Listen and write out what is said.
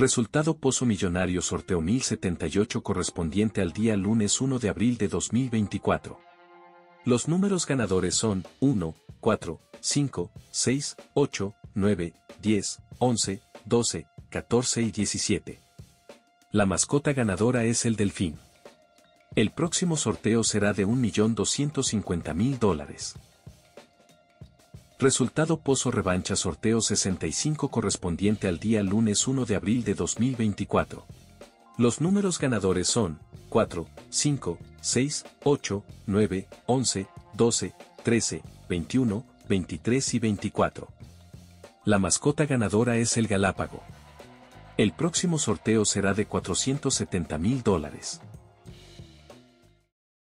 Resultado Pozo Millonario Sorteo 1078 correspondiente al día lunes 1 de abril de 2024. Los números ganadores son 1, 4, 5, 6, 8, 9, 10, 11, 12, 14 y 17. La mascota ganadora es el delfín. El próximo sorteo será de 1.250.000 dólares. Resultado Pozo Revancha Sorteo 65 correspondiente al día lunes 1 de abril de 2024. Los números ganadores son 4, 5, 6, 8, 9, 11, 12, 13, 21, 23 y 24. La mascota ganadora es el Galápago. El próximo sorteo será de 470 mil dólares.